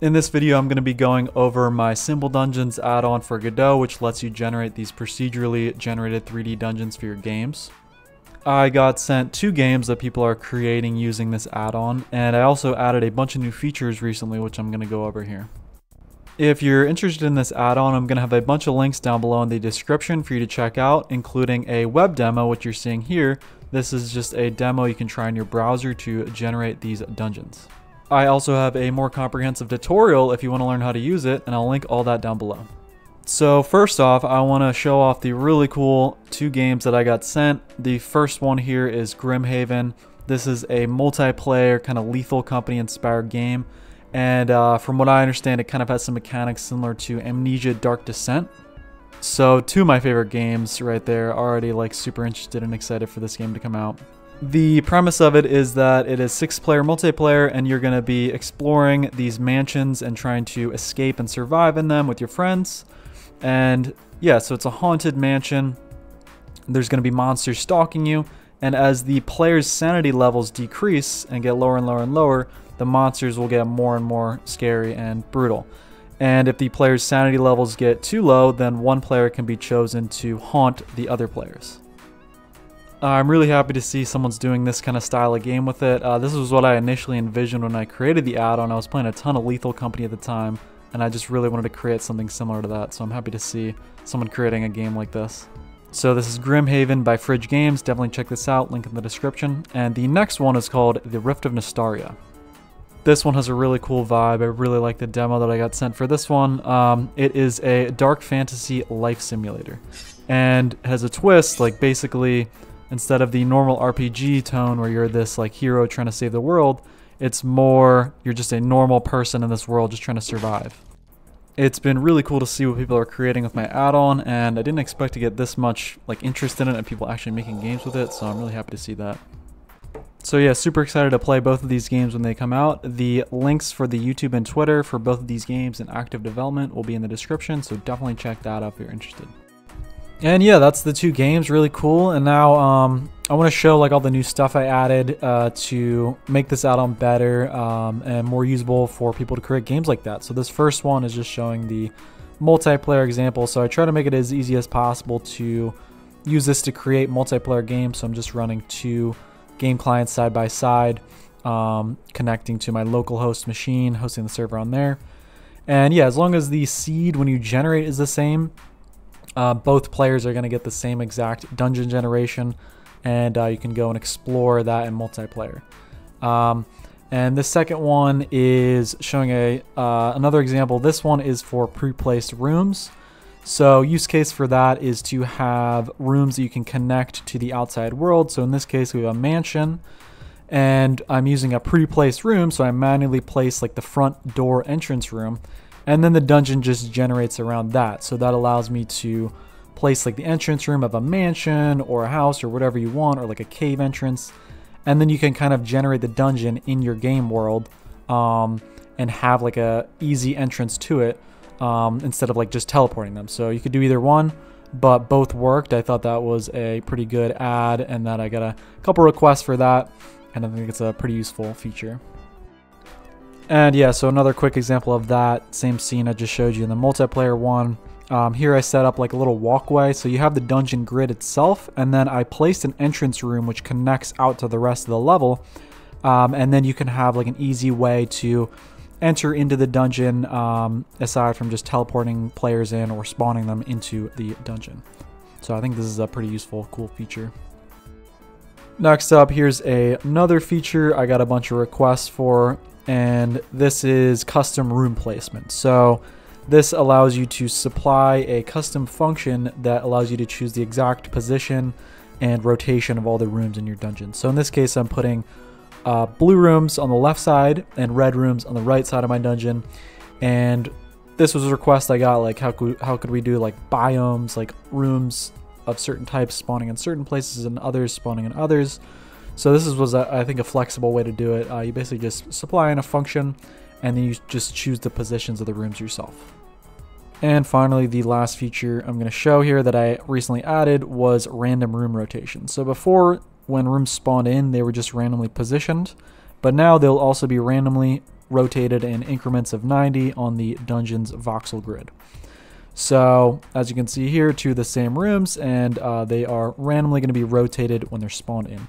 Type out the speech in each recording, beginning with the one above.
In this video, I'm going to be going over my Simple Dungeons add-on for Godot, which lets you generate these procedurally generated 3D dungeons for your games. I got sent two games that people are creating using this add-on, and I also added a bunch of new features recently, which I'm going to go over here. If you're interested in this add-on, I'm going to have a bunch of links down below in the description for you to check out, including a web demo, which you're seeing here. This is just a demo you can try in your browser to generate these dungeons. I also have a more comprehensive tutorial if you want to learn how to use it, and I'll link all that down below. So first off, I want to show off the really cool two games that I got sent. The first one here is Grimhaven. This is a multiplayer kind of lethal company inspired game. And uh, from what I understand, it kind of has some mechanics similar to Amnesia Dark Descent. So two of my favorite games right there. Already like super interested and excited for this game to come out. The premise of it is that it is six player multiplayer and you're going to be exploring these mansions and trying to escape and survive in them with your friends. And yeah, so it's a haunted mansion. There's going to be monsters stalking you. And as the player's sanity levels decrease and get lower and lower and lower, the monsters will get more and more scary and brutal. And if the player's sanity levels get too low, then one player can be chosen to haunt the other players. Uh, I'm really happy to see someone's doing this kind of style of game with it. Uh, this was what I initially envisioned when I created the add-on. I was playing a ton of Lethal Company at the time, and I just really wanted to create something similar to that, so I'm happy to see someone creating a game like this. So this is Grimhaven by Fridge Games. Definitely check this out, link in the description. And the next one is called The Rift of Nostaria. This one has a really cool vibe. I really like the demo that I got sent for this one. Um, it is a dark fantasy life simulator and has a twist, like basically instead of the normal RPG tone where you're this like hero trying to save the world, it's more you're just a normal person in this world just trying to survive. It's been really cool to see what people are creating with my add-on and I didn't expect to get this much like interest in it and people actually making games with it, so I'm really happy to see that. So yeah, super excited to play both of these games when they come out. The links for the YouTube and Twitter for both of these games in active development will be in the description, so definitely check that out if you're interested. And yeah, that's the two games, really cool. And now um, I want to show like all the new stuff I added uh, to make this add-on better um, and more usable for people to create games like that. So this first one is just showing the multiplayer example. So I try to make it as easy as possible to use this to create multiplayer games. So I'm just running two game clients side by side, um, connecting to my local host machine, hosting the server on there. And yeah, as long as the seed when you generate is the same, uh, both players are going to get the same exact dungeon generation, and uh, you can go and explore that in multiplayer. Um, and the second one is showing a uh, another example. This one is for pre-placed rooms. So use case for that is to have rooms that you can connect to the outside world. So in this case, we have a mansion and I'm using a pre-placed room. So I manually place like the front door entrance room and then the dungeon just generates around that. So that allows me to place like the entrance room of a mansion or a house or whatever you want or like a cave entrance. And then you can kind of generate the dungeon in your game world um, and have like a easy entrance to it um, instead of like just teleporting them. So you could do either one, but both worked. I thought that was a pretty good add and that I got a couple requests for that. And I think it's a pretty useful feature. And yeah, so another quick example of that same scene I just showed you in the multiplayer one. Um, here I set up like a little walkway. So you have the dungeon grid itself, and then I placed an entrance room which connects out to the rest of the level. Um, and then you can have like an easy way to enter into the dungeon um, aside from just teleporting players in or spawning them into the dungeon. So I think this is a pretty useful, cool feature. Next up, here's a, another feature I got a bunch of requests for and this is custom room placement. So this allows you to supply a custom function that allows you to choose the exact position and rotation of all the rooms in your dungeon. So in this case, I'm putting uh, blue rooms on the left side and red rooms on the right side of my dungeon. And this was a request I got, like how could, how could we do like biomes, like rooms of certain types spawning in certain places and others spawning in others. So this is, was, a, I think, a flexible way to do it. Uh, you basically just supply in a function, and then you just choose the positions of the rooms yourself. And finally, the last feature I'm going to show here that I recently added was random room rotation. So before, when rooms spawned in, they were just randomly positioned, but now they'll also be randomly rotated in increments of 90 on the dungeon's voxel grid. So as you can see here, two of the same rooms, and uh, they are randomly going to be rotated when they're spawned in.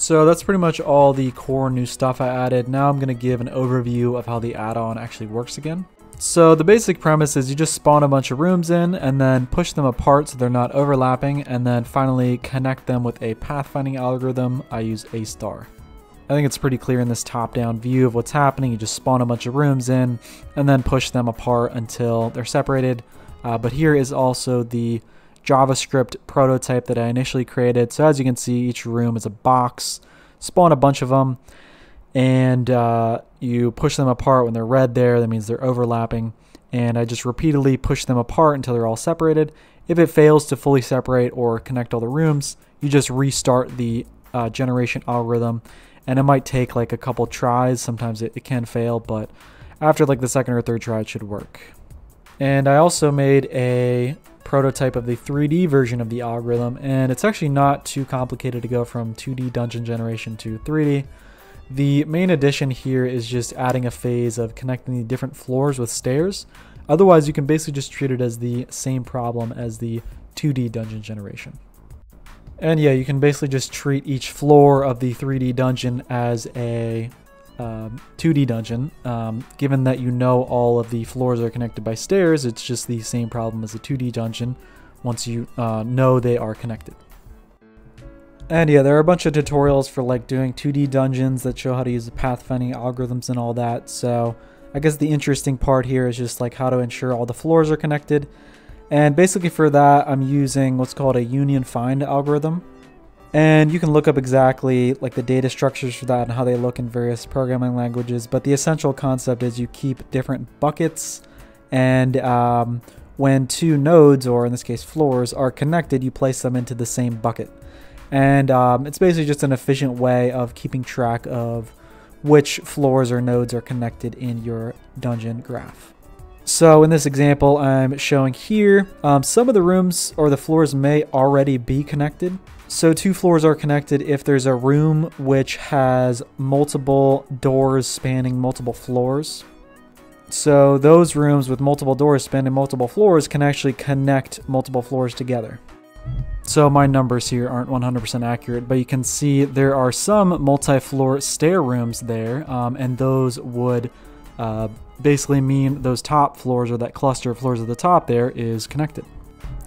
So that's pretty much all the core new stuff I added. Now I'm going to give an overview of how the add-on actually works again. So the basic premise is you just spawn a bunch of rooms in and then push them apart so they're not overlapping and then finally connect them with a pathfinding algorithm. I use A star. I think it's pretty clear in this top-down view of what's happening. You just spawn a bunch of rooms in and then push them apart until they're separated. Uh, but here is also the JavaScript prototype that I initially created. So as you can see, each room is a box. Spawn a bunch of them and uh, you push them apart when they're red there. That means they're overlapping. And I just repeatedly push them apart until they're all separated. If it fails to fully separate or connect all the rooms, you just restart the uh, generation algorithm. And it might take like a couple tries. Sometimes it, it can fail, but after like the second or third try, it should work. And I also made a prototype of the 3D version of the algorithm, and it's actually not too complicated to go from 2D dungeon generation to 3D. The main addition here is just adding a phase of connecting the different floors with stairs. Otherwise, you can basically just treat it as the same problem as the 2D dungeon generation. And yeah, you can basically just treat each floor of the 3D dungeon as a um, 2D dungeon. Um, given that you know all of the floors are connected by stairs, it's just the same problem as a 2D dungeon once you uh, know they are connected. And yeah, there are a bunch of tutorials for like doing 2D dungeons that show how to use the pathfinding algorithms and all that. So I guess the interesting part here is just like how to ensure all the floors are connected. And basically for that, I'm using what's called a union find algorithm. And you can look up exactly like the data structures for that and how they look in various programming languages. But the essential concept is you keep different buckets and um, when two nodes, or in this case floors, are connected, you place them into the same bucket. And um, it's basically just an efficient way of keeping track of which floors or nodes are connected in your dungeon graph. So in this example I'm showing here, um, some of the rooms or the floors may already be connected. So two floors are connected if there's a room which has multiple doors spanning multiple floors. So those rooms with multiple doors spanning multiple floors can actually connect multiple floors together. So my numbers here aren't 100% accurate, but you can see there are some multi-floor stair rooms there, um, and those would uh, basically mean those top floors or that cluster of floors at the top there is connected.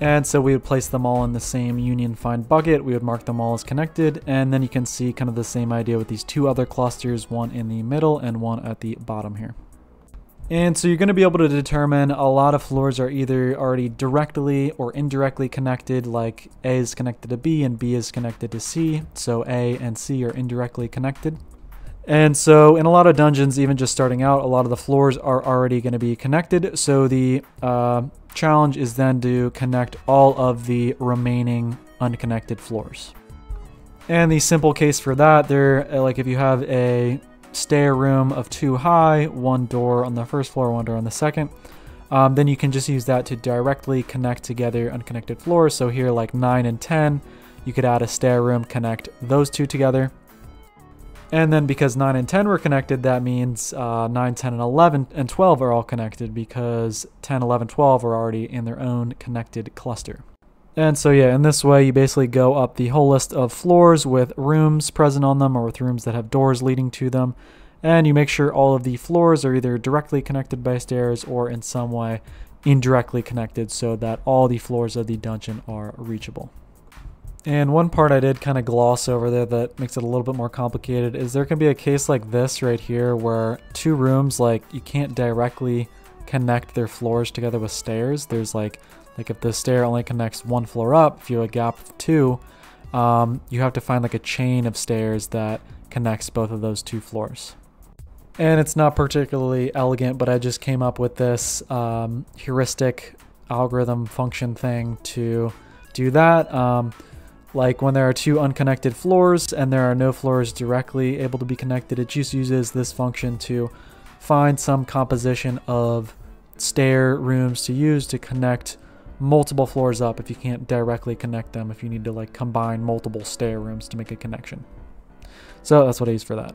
And so we would place them all in the same union find bucket. We would mark them all as connected. And then you can see kind of the same idea with these two other clusters, one in the middle and one at the bottom here. And so you're going to be able to determine a lot of floors are either already directly or indirectly connected, like A is connected to B and B is connected to C. So A and C are indirectly connected. And so in a lot of dungeons, even just starting out, a lot of the floors are already going to be connected. So the uh, challenge is then to connect all of the remaining unconnected floors. And the simple case for that, there, like if you have a stair room of two high, one door on the first floor, one door on the second. Um, then you can just use that to directly connect together unconnected floors. So here like 9 and 10, you could add a stair room, connect those two together. And then because 9 and 10 were connected, that means uh, 9, 10, and 11 and 12 are all connected because 10, 11, 12 are already in their own connected cluster. And so yeah, in this way you basically go up the whole list of floors with rooms present on them or with rooms that have doors leading to them. And you make sure all of the floors are either directly connected by stairs or in some way indirectly connected so that all the floors of the dungeon are reachable. And one part I did kind of gloss over there that makes it a little bit more complicated is there can be a case like this right here where two rooms like you can't directly connect their floors together with stairs. There's like like if the stair only connects one floor up, if you have a gap of two, um, you have to find like a chain of stairs that connects both of those two floors. And it's not particularly elegant, but I just came up with this um, heuristic algorithm function thing to do that. Um, like when there are two unconnected floors and there are no floors directly able to be connected, it just uses this function to find some composition of stair rooms to use to connect multiple floors up if you can't directly connect them, if you need to like combine multiple stair rooms to make a connection. So that's what I use for that.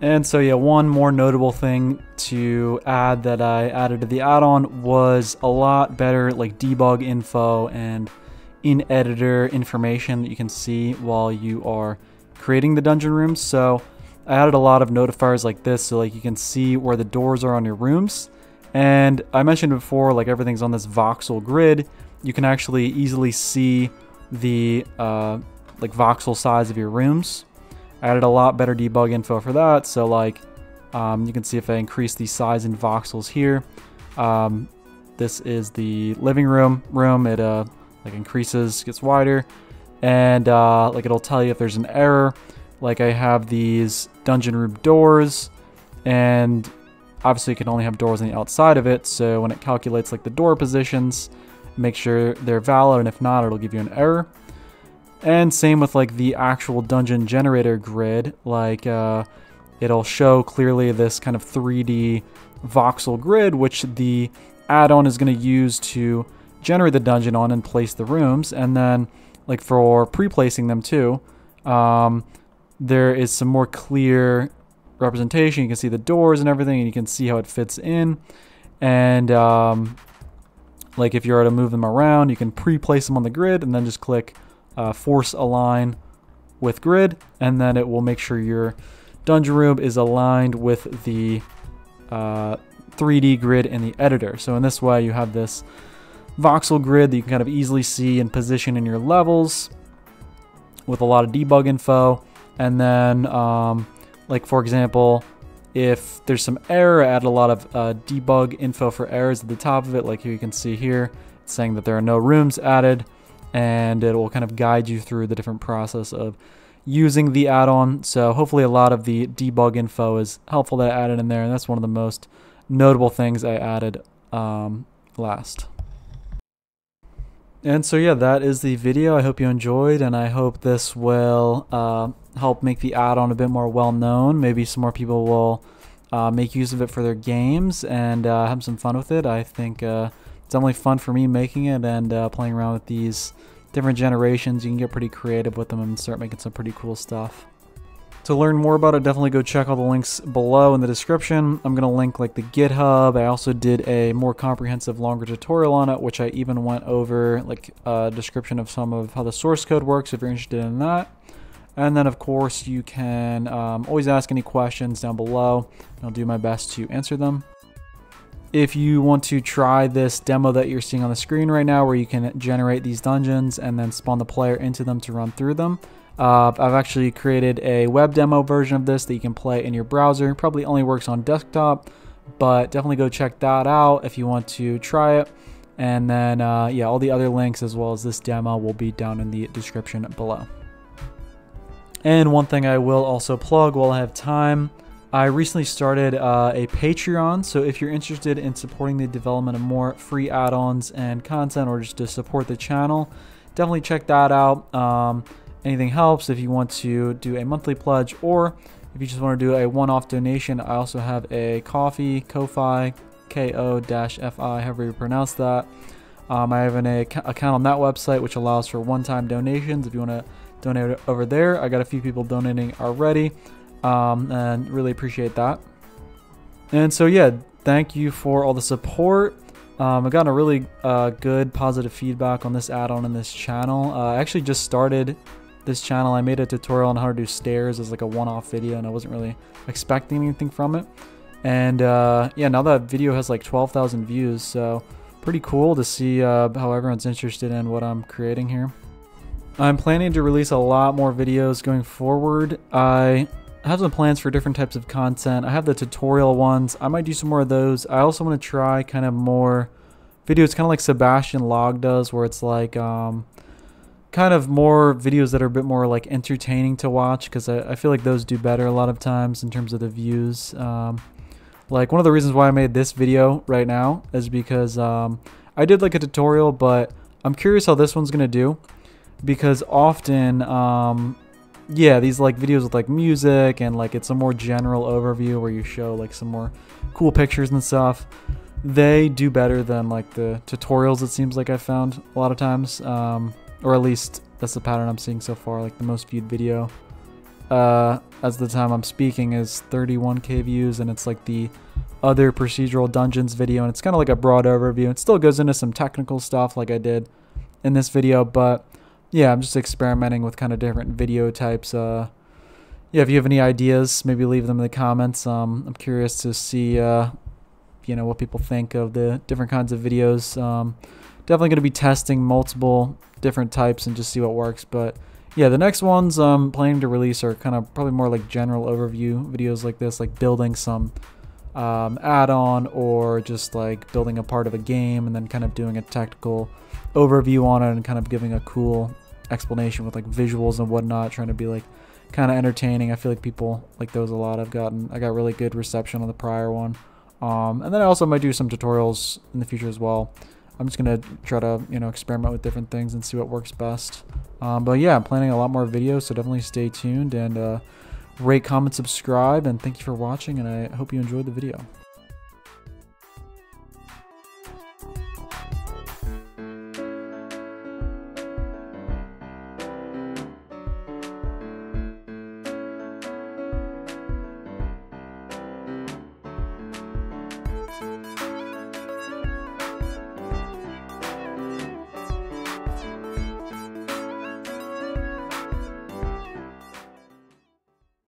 And so yeah, one more notable thing to add that I added to the add-on was a lot better like debug info and in editor information that you can see while you are creating the dungeon rooms. So I added a lot of notifiers like this so like you can see where the doors are on your rooms. And I mentioned before like everything's on this voxel grid. You can actually easily see the uh, like voxel size of your rooms. I added a lot better debug info for that. So like um, you can see if I increase the size in voxels here. Um, this is the living room room. It uh, like increases, gets wider, and uh, like it'll tell you if there's an error. Like I have these dungeon room doors, and obviously you can only have doors on the outside of it. So when it calculates like the door positions, make sure they're valid, and if not, it'll give you an error. And same with like the actual dungeon generator grid, like uh, it'll show clearly this kind of 3D voxel grid, which the add-on is going to use to generate the dungeon on and place the rooms. And then like for pre-placing them too, um, there is some more clear representation. You can see the doors and everything, and you can see how it fits in. And um, like if you're to move them around, you can pre-place them on the grid and then just click uh, force align with grid, and then it will make sure your dungeon room is aligned with the uh, 3D grid in the editor. So in this way, you have this voxel grid that you can kind of easily see and position in your levels with a lot of debug info. And then, um, like for example, if there's some error, add a lot of uh, debug info for errors at the top of it. Like you can see here, saying that there are no rooms added and it will kind of guide you through the different process of using the add-on. So hopefully a lot of the debug info is helpful that I added in there, and that's one of the most notable things I added um, last. And so yeah, that is the video. I hope you enjoyed, and I hope this will uh, help make the add-on a bit more well-known. Maybe some more people will uh, make use of it for their games and uh, have some fun with it. I think uh, it's definitely fun for me making it and uh, playing around with these different generations. You can get pretty creative with them and start making some pretty cool stuff. To learn more about it, definitely go check all the links below in the description. I'm going to link like the GitHub. I also did a more comprehensive, longer tutorial on it, which I even went over like a description of some of how the source code works if you're interested in that. And then, of course, you can um, always ask any questions down below. I'll do my best to answer them if you want to try this demo that you're seeing on the screen right now where you can generate these dungeons and then spawn the player into them to run through them. Uh, I've actually created a web demo version of this that you can play in your browser. Probably only works on desktop, but definitely go check that out if you want to try it. And then, uh, yeah, all the other links as well as this demo will be down in the description below. And one thing I will also plug while I have time I recently started uh, a Patreon, so if you're interested in supporting the development of more free add-ons and content or just to support the channel, definitely check that out. Um, anything helps if you want to do a monthly pledge or if you just want to do a one-off donation, I also have a Ko-fi, Ko-fi, K-O-F-I, however you pronounce that. Um, I have an account on that website which allows for one-time donations if you want to donate over there. I got a few people donating already um, and really appreciate that. And so, yeah, thank you for all the support. Um, I've gotten a really uh, good positive feedback on this add-on in this channel. Uh, I actually just started this channel. I made a tutorial on how to do stairs as like a one-off video, and I wasn't really expecting anything from it. And uh, yeah, now that video has like 12,000 views, so pretty cool to see uh, how everyone's interested in what I'm creating here. I'm planning to release a lot more videos going forward. I I have some plans for different types of content. I have the tutorial ones. I might do some more of those. I also want to try kind of more videos, kind of like Sebastian Lague does, where it's like um, kind of more videos that are a bit more like entertaining to watch because I, I, feel like those do better a lot of times in terms of the views. Um, like one of the reasons why I made this video right now is because um, I did like a tutorial, but I'm curious how this one's going to do because often um, yeah, these like videos with like music and like it's a more general overview where you show like some more cool pictures and stuff. They do better than like the tutorials. It seems like I've found a lot of times, um, or at least that's the pattern I'm seeing so far. Like the most viewed video uh, as the time I'm speaking is 31k views and it's like the other procedural dungeons video and it's kind of like a broad overview. It still goes into some technical stuff like I did in this video, but yeah, I'm just experimenting with kind of different video types. Uh, yeah, if you have any ideas, maybe leave them in the comments. Um, I'm curious to see, uh, you know, what people think of the different kinds of videos. Um, definitely going to be testing multiple different types and just see what works. But yeah, the next ones I'm planning to release are kind of probably more like general overview videos like this, like building some um, add-on or just like building a part of a game and then kind of doing a technical overview on it and kind of giving a cool explanation with like visuals and whatnot, trying to be like kind of entertaining. I feel like people like those a lot. I've gotten I got really good reception on the prior one. Um, and then I also might do some tutorials in the future as well. I'm just gonna try to you know experiment with different things and see what works best. Um, but yeah, I'm planning a lot more videos, so definitely stay tuned and uh, rate, comment, subscribe, and thank you for watching. And I hope you enjoyed the video.